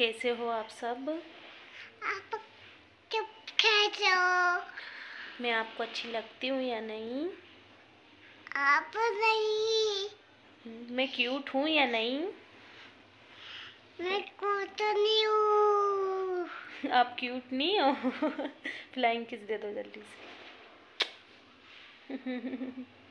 कैसे हो आप सब? आप कैसे हो? मैं आपको अच्छी लगती हूँ या नहीं? आप नहीं। मैं क्यूट हूँ या नहीं? मैं क्यूट नहीं हूँ। आप क्यूट नहीं हो? फ्लाइंग किस दे दो जल्दी से।